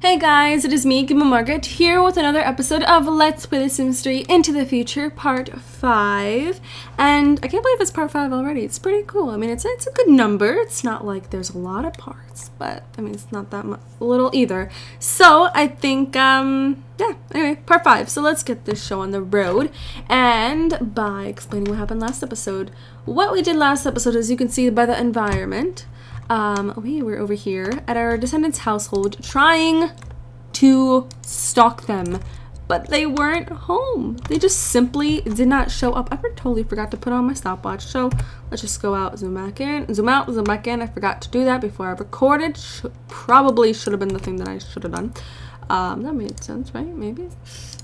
Hey guys, it is me, Gamer Margaret, here with another episode of Let's Play The Sims 3 Into the Future, Part 5. And I can't believe it's Part 5 already. It's pretty cool. I mean, it's, it's a good number. It's not like there's a lot of parts, but I mean, it's not that little either. So I think, um, yeah, anyway, Part 5. So let's get this show on the road. And by explaining what happened last episode, what we did last episode, as you can see by the environment, um, we were over here at our descendants' household trying to stalk them, but they weren't home. They just simply did not show up. I totally forgot to put on my stopwatch, so let's just go out, zoom back in, zoom out, zoom back in. I forgot to do that before I recorded. Sh probably should have been the thing that I should have done. Um, that made sense, right? Maybe.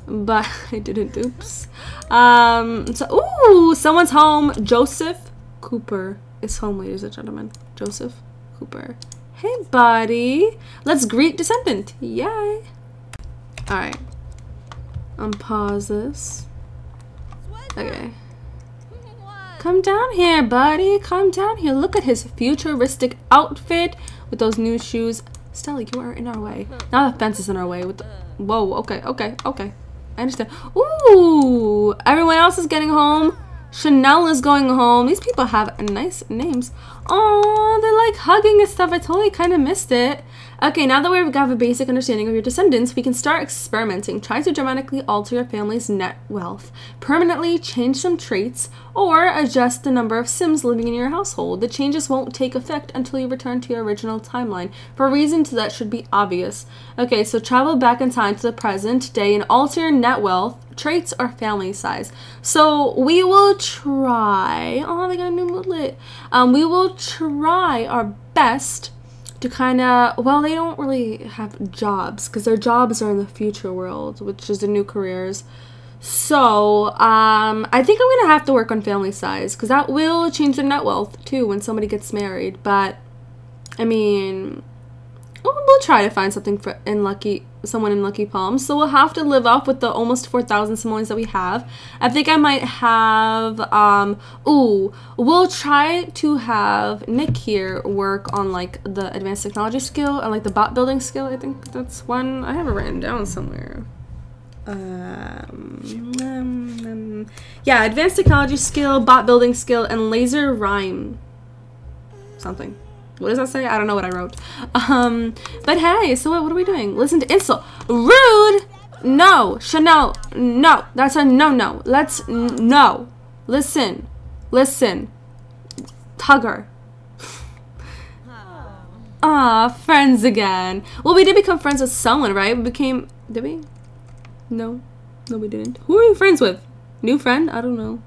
But I didn't. Oops. Um, so, ooh, someone's home. Joseph Cooper is home, ladies and gentlemen. Joseph Cooper. Hey, buddy. Let's greet Descendant. Yay. Alright. Unpause this. Okay. Come down here, buddy. Come down here. Look at his futuristic outfit with those new shoes. Stella, you are in our way. Now the fence is in our way. With the Whoa, okay, okay, okay. I understand. Ooh, everyone else is getting home. Chanel is going home. These people have nice names. Oh, they're like hugging and stuff. I totally kind of missed it. Okay, now that we have a basic understanding of your descendants, we can start experimenting. Try to dramatically alter your family's net wealth, permanently change some traits, or adjust the number of Sims living in your household. The changes won't take effect until you return to your original timeline, for reasons that should be obvious. Okay, so travel back in time to the present day and alter your net wealth, traits, or family size. So we will try. Oh, they got a new moodlet. Um, we will try our best to kind of well they don't really have jobs because their jobs are in the future world which is the new careers. So um, i think i'm gonna have to work on family size because that will change their net wealth too when somebody gets married but i mean we'll, we'll try to find something for in lucky someone in Lucky Palms. So we'll have to live up with the almost 4,000 simoleons that we have. I think I might have, um, ooh, we'll try to have Nick here work on like the advanced technology skill and like the bot building skill. I think that's one, I have it written down somewhere. Um, um, um, yeah, advanced technology skill, bot building skill, and laser rhyme something. What does that say? I don't know what I wrote. Um, but hey, so what, what are we doing? Listen to insult. Rude! No. Chanel. No. That's a no-no. Let's, no. Listen. Listen. Hug her. Ah, friends again. Well, we did become friends with someone, right? We became, did we? No. No, we didn't. Who are you friends with? New friend? I don't know.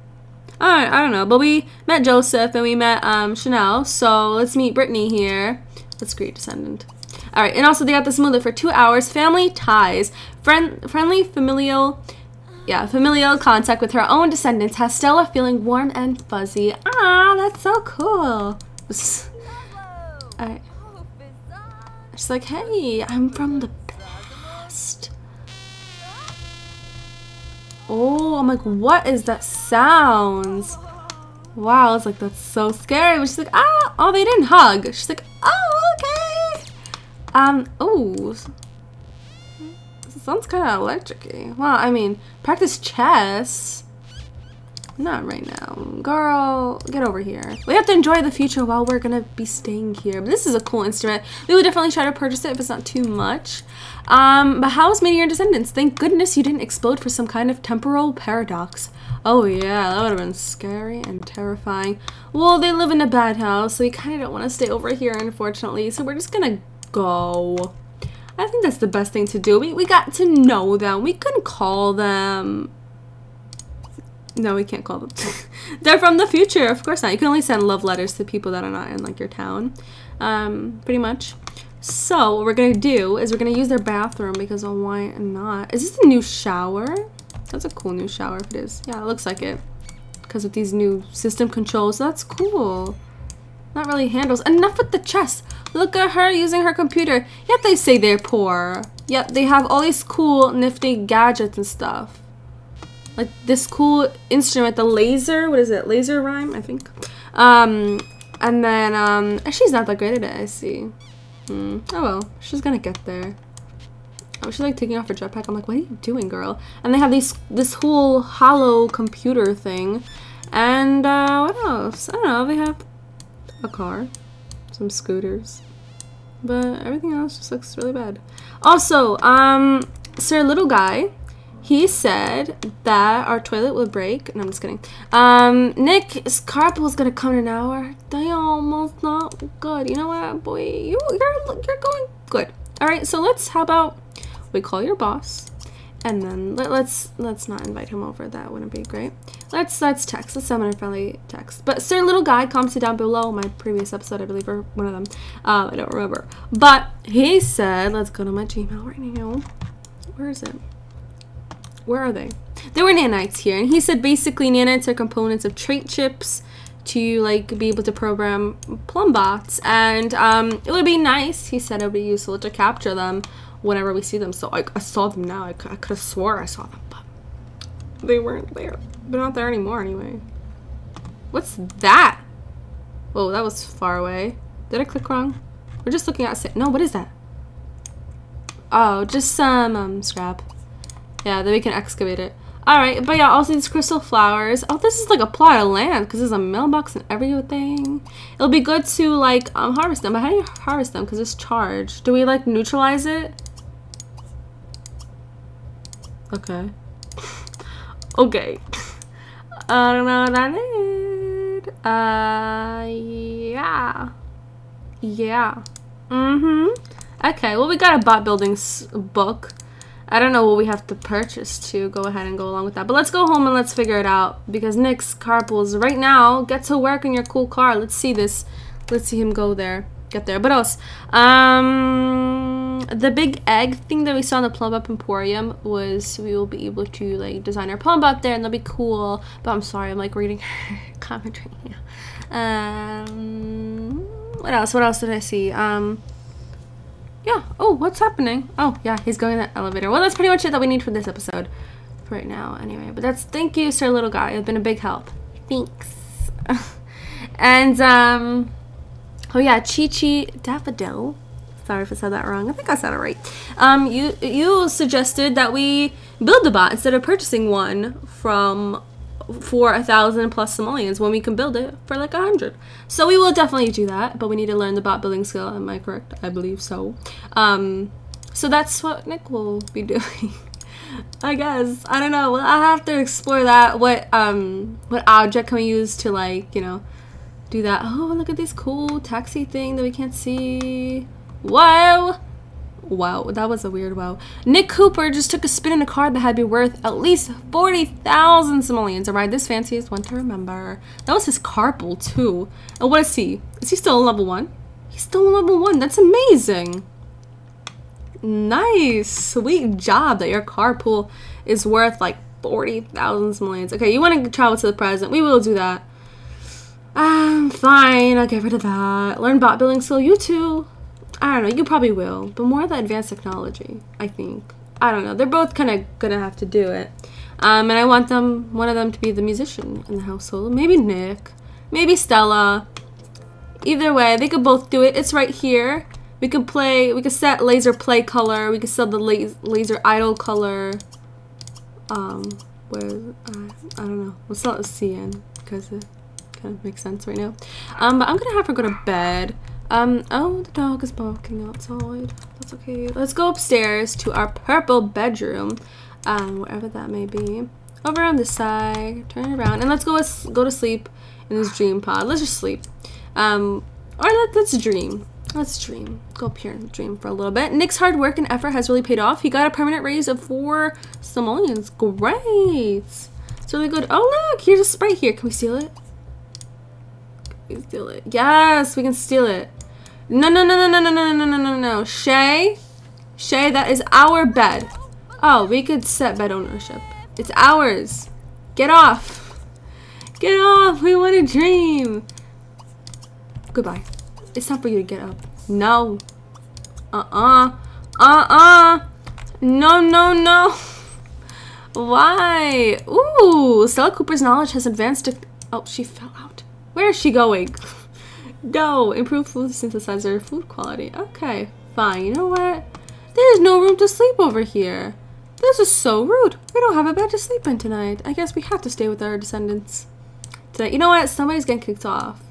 I, I don't know, but we met Joseph and we met um, Chanel, so let's meet Brittany here. Let's greet Descendant. All right, and also they got this movie for two hours. Family ties, friend, friendly, familial, yeah, familial contact with her own descendants has Stella feeling warm and fuzzy. Ah, that's so cool. All right. She's like, hey, I'm from the past. Oh, I'm like, what is that sounds? Wow, it's like, that's so scary. But she's like, ah, oh, they didn't hug. She's like, oh, okay. Um, oh. Sounds kind of electric Well, I mean, practice chess. Not right now. Girl, get over here. We have to enjoy the future while we're gonna be staying here. But this is a cool instrument. We would definitely try to purchase it if it's not too much. Um, but how's your descendants? Thank goodness you didn't explode for some kind of temporal paradox. Oh yeah, that would have been scary and terrifying. Well, they live in a bad house, so we kind of don't want to stay over here, unfortunately. So we're just gonna go. I think that's the best thing to do. We, we got to know them. We couldn't call them no, we can't call them. They're from the future. Of course not. You can only send love letters to people that are not in like your town. Um, pretty much. So what we're gonna do is we're gonna use their bathroom because well, why not? Is this a new shower? That's a cool new shower if it is. Yeah, it looks like it. Because of these new system controls. That's cool. Not really handles. Enough with the chess. Look at her using her computer. Yet they say they're poor. Yet they have all these cool, nifty gadgets and stuff like this cool instrument, the laser, what is it? Laser rhyme, I think. Um, and then, um, she's not that great at it, I see. Hmm. Oh well, she's gonna get there. Oh, she's like taking off her jetpack? I'm like, what are you doing, girl? And they have these this whole holo computer thing. And uh, what else? I don't know. They have a car, some scooters, but everything else just looks really bad. Also, um, Sir Little Guy, he said that our toilet would break. No, I'm just kidding. Um, carpool is gonna come in an hour. They almost not good. You know what, boy? You you're you're going good. All right. So let's. How about we call your boss, and then let, let's let's not invite him over. That wouldn't be great. Let's let's text. Let's summon a friendly text. But Sir Little Guy commented down below my previous episode, I believe, or one of them. Uh, I don't remember. But he said, let's go to my Gmail right now. Where is it? Where are they? There were nanites here, and he said basically nanites are components of trait chips to like be able to program plumb bots, and um, it would be nice. He said it would be useful to capture them whenever we see them. So I, I saw them now. I, I could have swore I saw them, but they weren't there. They're not there anymore anyway. What's that? Whoa, that was far away. Did I click wrong? We're just looking at No, what is that? Oh, just some um, scrap. Yeah, then we can excavate it. Alright, but yeah, also these crystal flowers. Oh, this is like a plot of land because there's a mailbox and everything. It'll be good to like um, harvest them. But how do you harvest them? Because it's charged. Do we like neutralize it? Okay. okay. I don't know what I did. Uh, yeah. Yeah. Mm-hmm. Okay, well, we got a bot building book. I don't know what we have to purchase to go ahead and go along with that. But let's go home and let's figure it out. Because Nick's carpools right now. Get to work in your cool car. Let's see this. Let's see him go there. Get there. But else? Um, the big egg thing that we saw in the Plumbot Emporium was we will be able to like design our plumbot there and that'll be cool. But I'm sorry, I'm like reading commentary. Yeah. Um, what else? What else did I see? Um, yeah. Oh, what's happening? Oh, yeah, he's going in the elevator. Well, that's pretty much it that we need for this episode for right now. Anyway, but that's thank you, Sir Little Guy. You've been a big help. Thanks. and um, oh yeah, Chi Chi Daffodil. Sorry if I said that wrong. I think I said it right. Um, you you suggested that we build the bot instead of purchasing one from for a thousand plus simoleons when we can build it for like a hundred. So we will definitely do that, but we need to learn the bot building skill. Am I correct? I believe so. Um, so that's what Nick will be doing. I guess. I don't know. Well, I have to explore that. What um what object can we use to like, you know, do that? Oh, look at this cool taxi thing that we can't see. Whoa! Wow, that was a weird wow. Nick Cooper just took a spin in a car that had to be worth at least 40,000 simoleons. Alright, this fanciest one to remember. That was his carpool too. And what is he? Is he still on level 1? He's still on level 1. That's amazing. Nice. Sweet job that your carpool is worth like 40,000 simoleons. Okay, you want to travel to the present. We will do that. Um, fine. I'll get rid of that. Learn bot building skill. You too. I don't know. You probably will, but more of the advanced technology. I think. I don't know. They're both kind of gonna have to do it. Um, and I want them, one of them, to be the musician in the household. Maybe Nick. Maybe Stella. Either way, they could both do it. It's right here. We could play. We could set laser play color. We could set the laser idle color. Um, where uh, I don't know. We'll set a CN because it kind of makes sense right now. Um, but I'm gonna have her go to bed. Um, oh, the dog is barking outside. That's okay. Let's go upstairs to our purple bedroom, um, wherever that may be. Over on this side, turn around, and let's go go to sleep in this dream pod. Let's just sleep. Um, or let, let's dream. Let's dream. Go up here and dream for a little bit. Nick's hard work and effort has really paid off. He got a permanent raise of four simoleons. Great. It's really good. Oh, look, here's a sprite here. Can we steal it? We steal it? Yes, we can steal it. No, no, no, no, no, no, no, no, no, no, no. Shay? Shay, that is our bed. Oh, we could set bed ownership. It's ours. Get off. Get off. We want to dream. Goodbye. It's time for you to get up. No. Uh-uh. Uh-uh. No, no, no. Why? Ooh, Stella Cooper's knowledge has advanced to... Oh, she fell out. Where is she going? Go! Improve food synthesizer food quality. Okay, fine. You know what? There's no room to sleep over here. This is so rude. We don't have a bed to sleep in tonight. I guess we have to stay with our descendants tonight. You know what? Somebody's getting kicked off.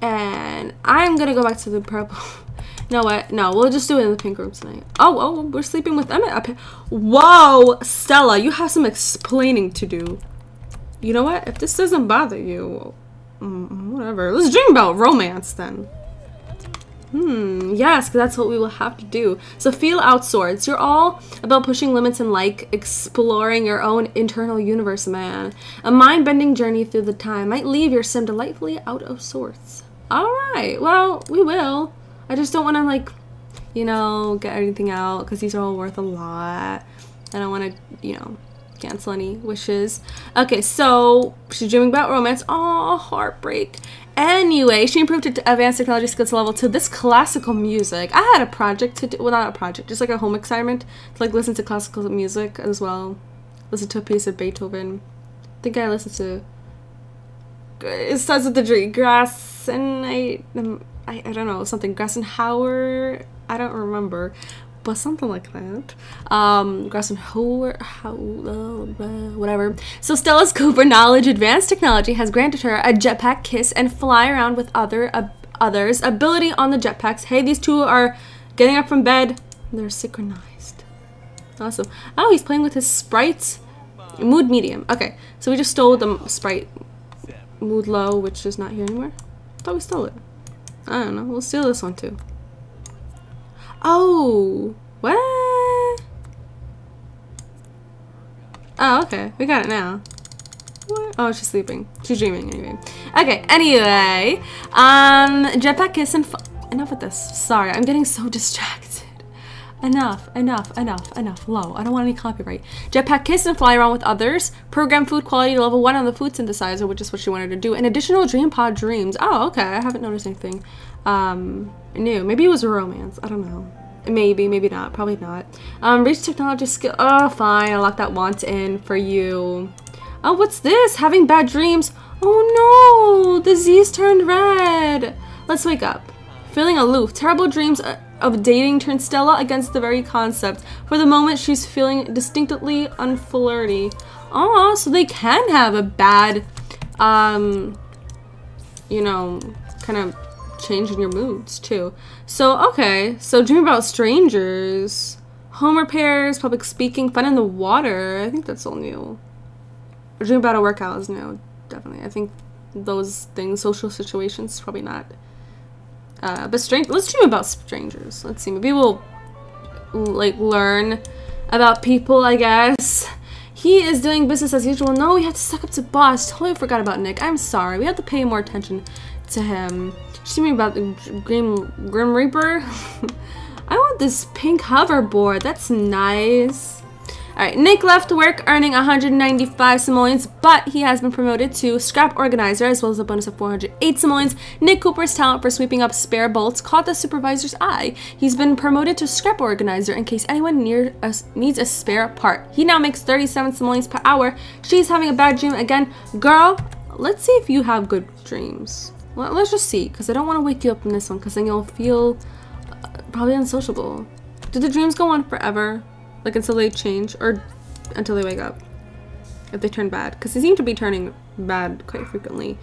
And I'm gonna go back to the purple. you know what? No, we'll just do it in the pink room tonight. Oh, oh, we're sleeping with Emmett up here. Whoa, Stella, you have some explaining to do. You know what? If this doesn't bother you, mm, whatever. Let's dream about romance then. Hmm, yes, that's what we will have to do. So feel out swords. You're all about pushing limits and like exploring your own internal universe, man. A mind-bending journey through the time might leave your sim delightfully out of sorts. Alright, well, we will. I just don't want to like, you know, get anything out because these are all worth a lot. And I want to, you know, cancel any wishes. Okay, so she's dreaming about romance. Oh, heartbreak. Anyway, she improved her advanced technology skills level to this classical music. I had a project to do, well not a project, just like a home assignment to like listen to classical music as well. Listen to a piece of Beethoven. I think I listened to, it starts with the dream, grass and I, um, I, I don't know, something, grass Hauer, I don't remember but something like that. Um, Grassenhower, how, uh, whatever. So Stella's Cooper knowledge, advanced technology has granted her a jetpack kiss and fly around with other uh, others. Ability on the jetpacks. Hey, these two are getting up from bed. They're synchronized. Awesome. Oh, he's playing with his sprites. Mood medium. Okay, so we just stole the sprite. Mood low, which is not here anymore. I thought we stole it. I don't know. We'll steal this one too. Oh, what? Oh, okay. We got it now. What? Oh, she's sleeping. She's dreaming anyway. Okay, anyway. Um, Jetpack Kiss and Enough with this. Sorry, I'm getting so distracted. Enough, enough, enough, enough. Low. I don't want any copyright. Jetpack Kiss and fly around with others. Program food quality level 1 on the food synthesizer, which is what she wanted to do. And additional Dream Pod dreams. Oh, okay. I haven't noticed anything. Um, new. Maybe it was a romance. I don't know. Maybe, maybe not. Probably not. Um, reach technology skill. Oh, fine. I'll lock that want in for you. Oh, what's this? Having bad dreams. Oh no! The Z's turned red. Let's wake up. Feeling aloof. Terrible dreams uh, of dating turn Stella against the very concept. For the moment, she's feeling distinctly unflirty. Oh, so they can have a bad, um, you know, kind of changing your moods too. So, okay, so dream about strangers, home repairs, public speaking, fun in the water. I think that's all new. Dream about a workout is new, definitely. I think those things, social situations, probably not. Uh, but strange. Let's dream about strangers. Let's see. Maybe we'll like learn about people. I guess he is doing business as usual. No, we have to suck up to boss. Totally forgot about Nick. I'm sorry. We have to pay more attention to him. She's me about the Grim, Grim Reaper. I want this pink hoverboard. That's nice. Alright, Nick left work earning 195 simoleons, but he has been promoted to scrap organizer as well as a bonus of 408 simoleons. Nick Cooper's talent for sweeping up spare bolts caught the supervisor's eye. He's been promoted to scrap organizer in case anyone near us needs a spare part. He now makes 37 simoleons per hour. She's having a bad dream again. Girl, let's see if you have good dreams. Well, let's just see, because I don't want to wake you up in this one, because then you'll feel uh, probably unsociable. Do the dreams go on forever? Like until they change? Or until they wake up? If they turn bad? Because they seem to be turning bad quite frequently.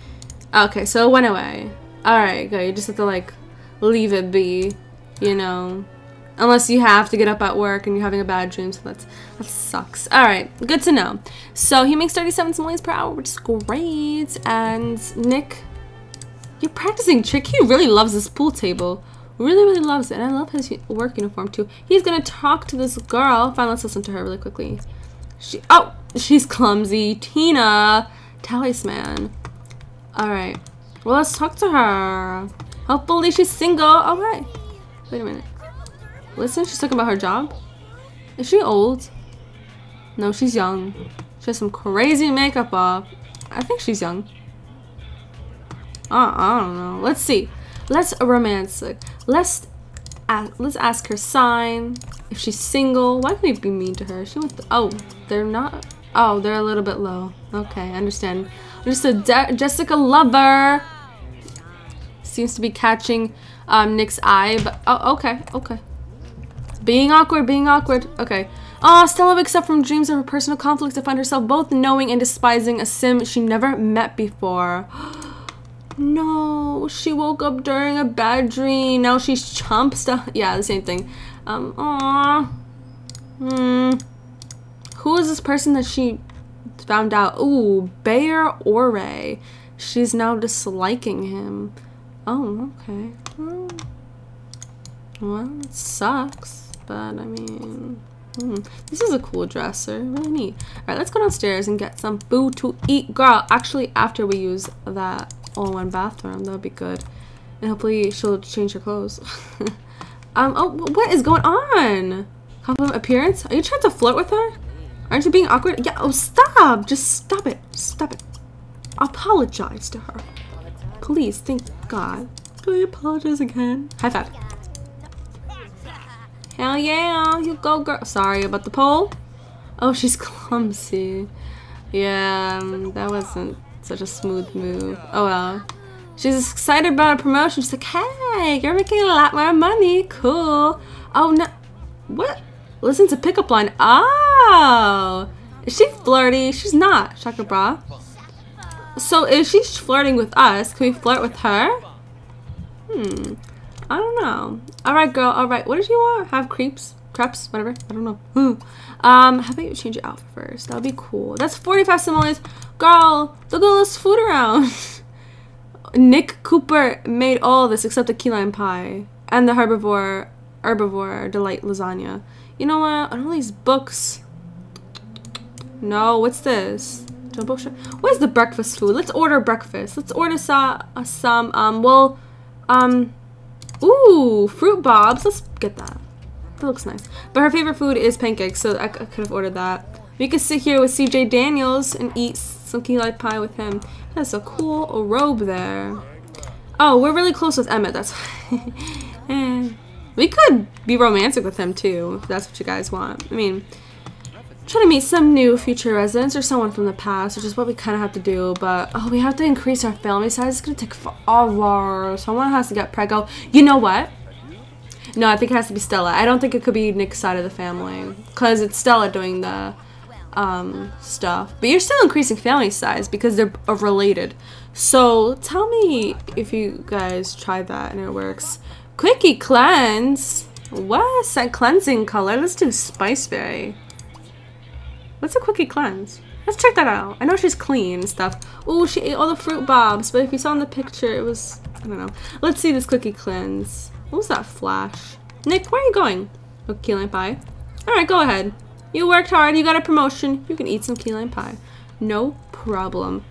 Okay, so it went away. Alright, good. You just have to, like, leave it be, you know? Unless you have to get up at work and you're having a bad dream, so that's that sucks. Alright, good to know. So he makes 37 simoleons per hour, which is great. And Nick you're practicing trick. He really loves this pool table. Really, really loves it. And I love his work uniform too. He's gonna talk to this girl. Fine, let's listen to her really quickly. She oh, she's clumsy. Tina, talisman. All right. Well, let's talk to her. Hopefully she's single. All right. Wait a minute. Listen, she's talking about her job. Is she old? No, she's young. She has some crazy makeup off. I think she's young. Uh, I don't know. Let's see. Let's romantic. Let's ask, let's ask her sign. If she's single, why can't we be mean to her? She wants. oh, they're not. Oh, they're a little bit low. Okay, I understand. Just a De Jessica lover. Seems to be catching um, Nick's eye, but oh, okay, okay. Being awkward, being awkward. Okay. Ah, Stella wakes up from dreams of her personal conflicts to find herself both knowing and despising a sim she never met before. no, she woke up during a bad dream. Now she's chump stuff. Yeah, the same thing. Um, aw. Hmm. Who is this person that she found out? Ooh, Bayer Ore. She's now disliking him. Oh, okay. Hmm. Well, it sucks, but I mean, hmm. this is a cool dresser, really neat. All right, let's go downstairs and get some food to eat. Girl, actually, after we use that all-in-one bathroom, that'll be good. And hopefully she'll change her clothes. um, oh, what is going on? Compliment appearance? Are you trying to flirt with her? Aren't you being awkward? Yeah, oh, stop! Just stop it. Stop it. Apologize to her. Please, thank God. Can I apologize again? High five. Hell yeah, you go girl. Sorry about the pole. Oh, she's clumsy. Yeah, um, that wasn't such a smooth move. Oh well. She's excited about a promotion. She's like, hey, you're making a lot more money. Cool. Oh, no. What? Listen to pickup line. Oh. Is she flirty? She's not, Shaka Bra. So if she's flirting with us, can we flirt with her? Hmm. I don't know. Alright, girl. Alright. What did you want? Have creeps? Crepes? Whatever. I don't know. Ooh. um, how about you change your outfit first? That would be cool. That's 45 simoleons. Girl, look at all this food around. Nick Cooper made all this except the key lime pie and the herbivore herbivore delight lasagna. You know what? On all these books. No, what's this? Where's the breakfast food? Let's order breakfast. Let's order some um, well, um, ooh, fruit bobs. Let's get that. That looks nice. But her favorite food is pancakes, so I, I could have ordered that. We could sit here with CJ Daniels and eat some key lime pie with him. That's a cool robe there. Oh, we're really close with Emmett. That's eh. we could be romantic with him too. If that's what you guys want. I mean, trying to meet some new future residents or someone from the past, which is what we kind of have to do. But oh, we have to increase our family size. It's gonna take forever. Someone has to get preggo. You know what? No, I think it has to be Stella. I don't think it could be Nick's side of the family because it's Stella doing the um, stuff. But you're still increasing family size because they're related. So tell me if you guys tried that and it works. Quickie cleanse. What's that cleansing color? Let's do Spiceberry. What's a quickie cleanse? Let's check that out. I know she's clean and stuff. Oh, she ate all the fruit bobs, but if you saw in the picture, it was, I don't know. Let's see this quickie cleanse. What was that flash? Nick, where are you going? Oh, key lime pie. Alright, go ahead. You worked hard, you got a promotion. You can eat some key lime pie. No problem.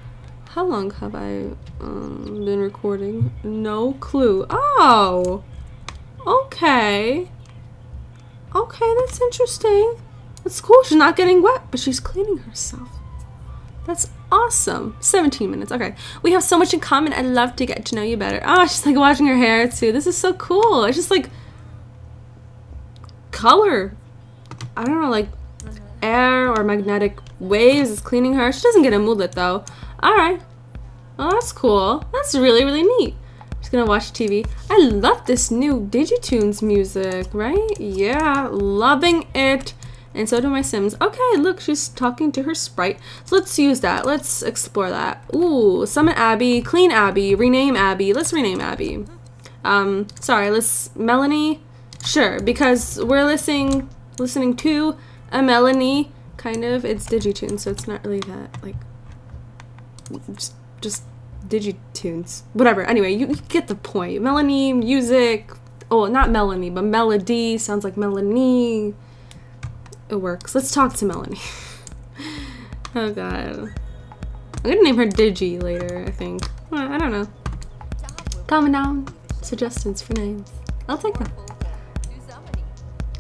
How long have I um, been recording? No clue. Oh! Okay. Okay, that's interesting. That's cool. She's not getting wet, but she's cleaning herself. That's awesome. 17 minutes. Okay. We have so much in common. I'd love to get to know you better. Oh, she's like washing her hair too. This is so cool. It's just like color. I don't know, like mm-hmm. air or magnetic waves is cleaning her. She doesn't get a moodlet though. Alright. Oh, that's cool. That's really, really neat. Just gonna watch TV. I love this new Digitunes music, right? Yeah, loving it. And so do my Sims. Okay, look, she's talking to her sprite. So let's use that. Let's explore that. Ooh, summon Abby, clean Abby, rename Abby. Let's rename Abby. Um, sorry, let's Melanie. Sure, because we're listening listening to a Melanie kind of. It's Digitunes, so it's not really that like just just Digitunes. Whatever. Anyway, you, you get the point. Melanie, music. Oh, not Melanie, but melody sounds like Melanie it works. Let's talk to Melanie. oh god. I'm gonna name her Digi later, I think. Well, I don't know. Comment down suggestions for names. I'll take them.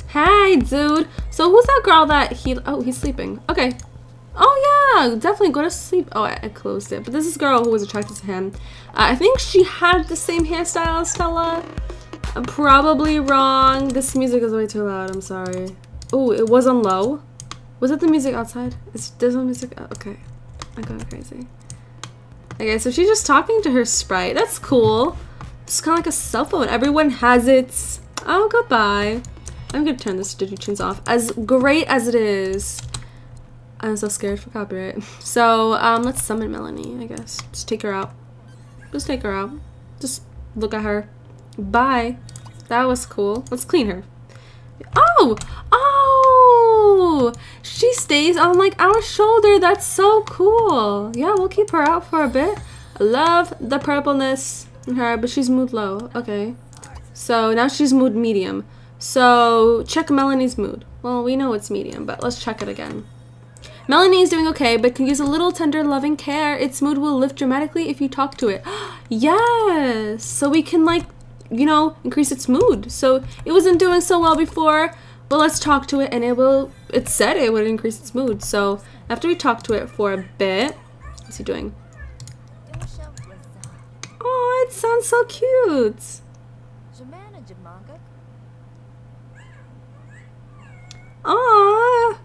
Hey, dude. So who's that girl that he... Oh, he's sleeping. Okay. Oh, yeah. Definitely go to sleep. Oh, I, I closed it. But this is girl who was attracted to him. Uh, I think she had the same hairstyle as Stella. I'm probably wrong. This music is way too loud. I'm sorry. Oh, it was on low. Was it the music outside? Is there's no music? Oh, okay, I'm going crazy. Okay, so she's just talking to her sprite. That's cool. It's kind of like a cell phone. Everyone has it. Oh, goodbye. I'm gonna turn this DigiTunes off. As great as it is, I'm so scared for copyright. So, um, let's summon Melanie, I guess. Just take her out. Just take her out. Just look at her. Bye. That was cool. Let's clean her. Oh! Oh! She stays on, like, our shoulder. That's so cool. Yeah, we'll keep her out for a bit. I love the purpleness in her, but she's mood low. Okay. So, now she's mood medium. So, check Melanie's mood. Well, we know it's medium, but let's check it again. Melanie is doing okay, but can use a little tender, loving care. Its mood will lift dramatically if you talk to it. yes! So we can, like, you know, increase its mood. So it wasn't doing so well before, but let's talk to it and it will, it said it would increase its mood. So after we talk to it for a bit, what's he doing? Oh, it sounds so cute. Aww.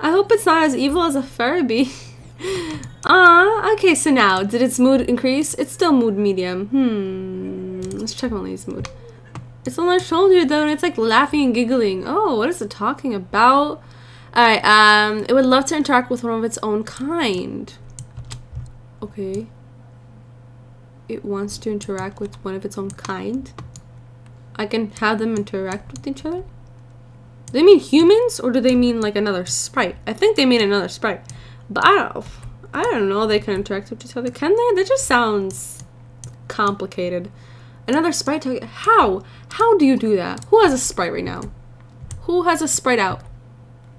I hope it's not as evil as a Furby. Ah, okay, so now, did its mood increase? It's still mood medium. Hmm, let's check Melanie's mood. It's on my shoulder though, and it's like laughing and giggling. Oh, what is it talking about? Alright, um, it would love to interact with one of its own kind. Okay. It wants to interact with one of its own kind? I can have them interact with each other? Do they mean humans or do they mean like another sprite? I think they mean another sprite. But I don't I don't know they can interact with each other. Can they? That just sounds complicated. Another sprite how? How do you do that? Who has a sprite right now? Who has a sprite out?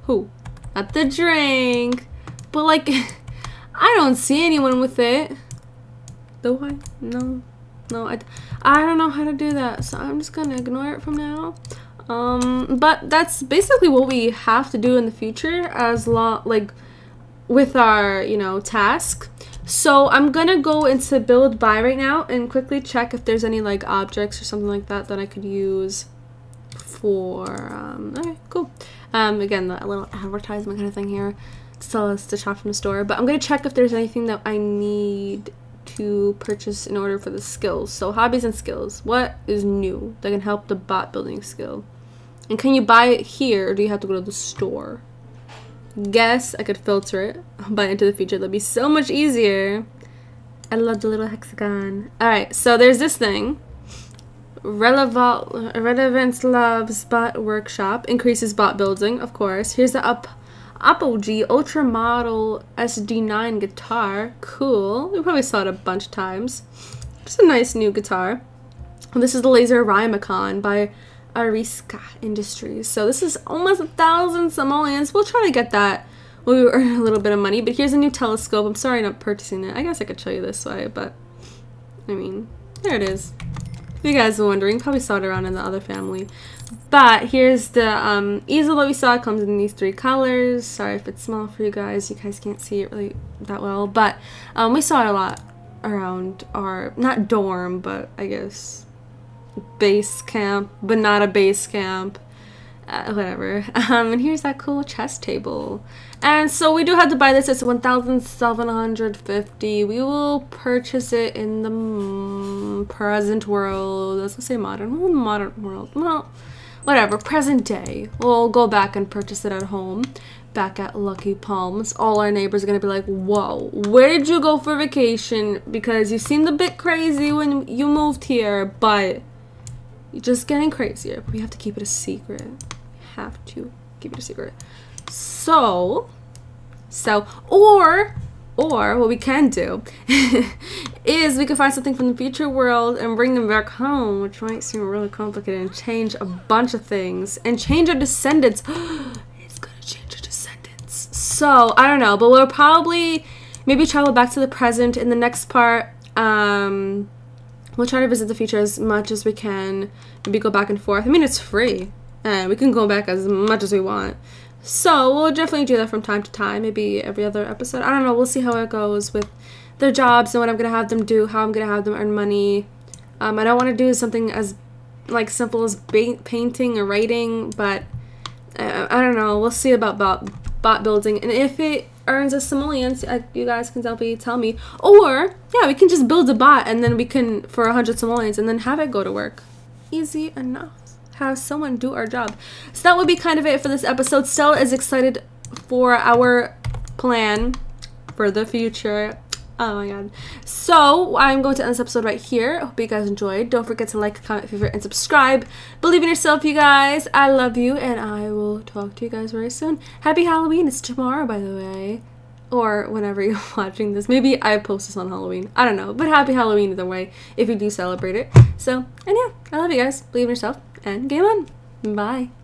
Who? Not the drink. But like I don't see anyone with it. Do I? No. No, I, I don't know how to do that, so I'm just gonna ignore it from now. Um, but that's basically what we have to do in the future as long, like, with our, you know, task. So I'm gonna go into build by right now and quickly check if there's any, like, objects or something like that that I could use for, um, okay, cool. Um, again, the little advertisement kind of thing here to tell us to shop from the store. But I'm gonna check if there's anything that I need to purchase in order for the skills. So hobbies and skills. What is new that can help the bot building skill? And can you buy it here or do you have to go to the store? Guess I could filter it, buy into the future. That'd be so much easier. I love the little hexagon. Alright, so there's this thing. Relevant, Relevance Labs Bot Workshop. Increases bot building, of course. Here's the up Apogee Ultra Model SD9 guitar. Cool. We probably saw it a bunch of times. Just a nice new guitar. This is the Laser Rymicon by Ariska Industries. So this is almost a thousand simoleons. We'll try to get that when we earn a little bit of money. But here's a new telescope. I'm sorry not purchasing it. I guess I could show you this way, but I mean, there it is. If you guys are wondering, probably saw it around in the other family. But here's the um, easel that we saw. It comes in these three colors. Sorry if it's small for you guys. You guys can't see it really that well. But um, we saw it a lot around our, not dorm, but I guess base camp, but not a base camp. Uh, whatever. Um, and here's that cool chess table. And so we do have to buy this. It's 1,750. We will purchase it in the mm, present world. Let's say modern. Modern world. Well, whatever. Present day. We'll go back and purchase it at home. Back at Lucky Palms. All our neighbors are going to be like, whoa, where did you go for vacation? Because you seemed a bit crazy when you moved here, but just getting crazier. But We have to keep it a secret. We have to keep it a secret. So, so, or, or what we can do is we can find something from the future world and bring them back home, which might seem really complicated, and change a bunch of things and change our descendants. it's gonna change our descendants. So, I don't know, but we'll probably maybe travel back to the present in the next part. Um, We'll try to visit the future as much as we can. Maybe go back and forth. I mean, it's free. And we can go back as much as we want. So we'll definitely do that from time to time. Maybe every other episode. I don't know. We'll see how it goes with their jobs and what I'm going to have them do. How I'm going to have them earn money. Um, I don't want to do something as like simple as painting or writing. But uh, I don't know. We'll see about bot, bot building. And if it earns a simoleons, uh, you guys can definitely tell me. Or, yeah, we can just build a bot and then we can, for 100 simoleons, and then have it go to work. Easy enough. have someone do our job. So that would be kind of it for this episode. Stella is excited for our plan for the future. Oh my god. So I'm going to end this episode right here. Hope you guys enjoyed. Don't forget to like, comment, favorite, and subscribe. Believe in yourself, you guys. I love you, and I will talk to you guys very soon. Happy Halloween. It's tomorrow, by the way. Or whenever you're watching this. Maybe I post this on Halloween. I don't know. But happy Halloween either way, if you do celebrate it. So, and yeah, I love you guys. Believe in yourself, and game on. Bye.